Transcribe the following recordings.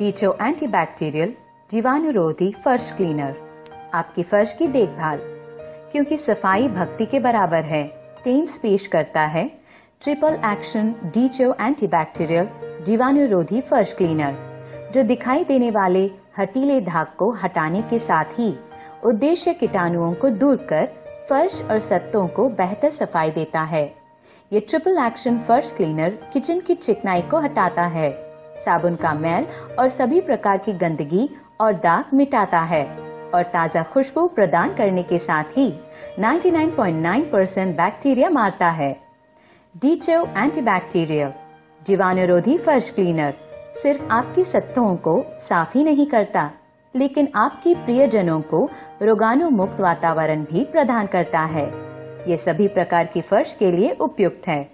डीचो antibacterial जीवाणुरोधी फर्श cleaner. आपकी फर्श की देखभाल, क्योंकि सफ़ाई भक्ति के बराबर है। टेम्स पेश करता है, ट्रिपल एक्शन डीचो एंटीबैक्टीरियल जीवाणुरोधी फर्श क्लीनर, जो दिखाई देने वाले हटीले धाग को हटाने के साथ ही उद्देश्य कीटाणुओं को दूर कर फर्श और सत्तों को बेहतर सफ़ाई देता है। ये ट्रिपल एक्शन फर्श क्लीनर किचन की चिकनाई को हटाता है। साबुन का मैल और सभी प्रकार की गंदगी और दाग मिटाता है और ताज़ा खुशबू प्रदान करने के साथ ही 99.9 परसेंट बैक्टीरिया मारता है। डीचो एंटीबैक्टीरियल, जीवाणुरोधी फर्श क्लीनर, सिर्फ़ आपकी सत्तों को साफ़ ही नहीं करता, लेकिन आपकी प्रियजनों को रोगाणु मुक्त वातावरण भी प्रदान करता है। ये सभी प्रकार की फर्श के लिए उपयुक्त है।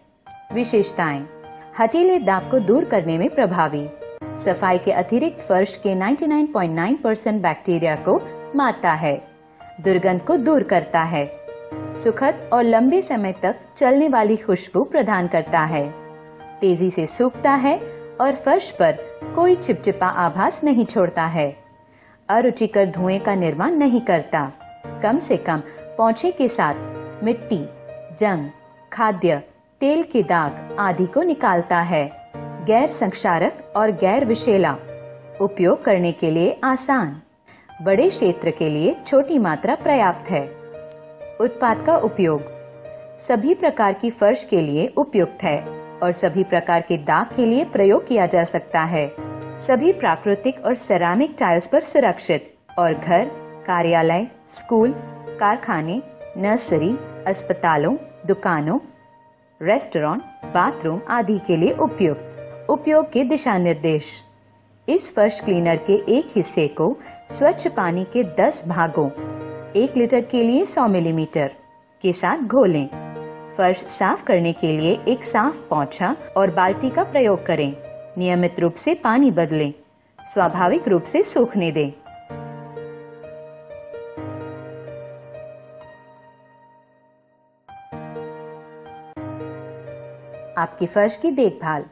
विशेषताएँ। हटीले दाग को दूर करने में प्रभावी। सफ़ाई के अतिरिक्त फर्श के 99.9 परसेंट बैक्टीरिया को मारता है। दुर्गंध को दूर करता है। सुखद और लंबे समय तक चलने वाली खुशबू प्रदान करता है। तेज़ी से सूखता है और फर्श पर कोई चिपचिपा आभास नहीं छोड़ता है। अरुचिकर धुएँ का निर्माण नहीं करता। कम से कम पौछे के साथ मिट्टी, जंग, खाद्य तेल के दाग आदि को निकालता है। गैर संक्षारक और गैर विषेला। उपयोग करने के लिए आसान। बड़े क्षेत्र के लिए छोटी मात्रा पर्याप्त है। उत्पाद का उपयोग। सभी प्रकार की फर्श के लिए उपयुक्त है और सभी प्रकार के दाग के लिए प्रयोग किया जा सकता है। सभी प्राकृतिक और सेरामिक टाइल्स पर सुरक्षित और घर, कार्यालय, स्कूल, कारखाने, नर्सरी, अस्पतालों, दुकानों रेस्टोरेंट, बाथरूम आदि के लिए उपयुक्त। उपयोग के दिशा निर्देश इस फर्श क्लीनर के एक हिस्से को स्वच्छ पानी के 10 भागों, एक लीटर के लिए 100 मिलीमीटर, के साथ घोलें। फर्श साफ़ करने के लिए एक साफ़ पोछा और बाल्टी का प्रयोग करें। नियमित रूप से पानी बदलें। स्वाभाविक रूप से सूखने दें। आपकी फर्श की देखभाल।